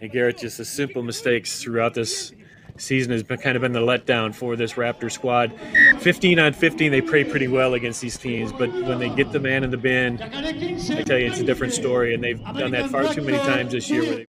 And Garrett, just the simple mistakes throughout this season has been kind of been the letdown for this Raptor squad. 15 on 15, they play pretty well against these teams, but when they get the man in the bin, I tell you, it's a different story, and they've done that far too many times this year.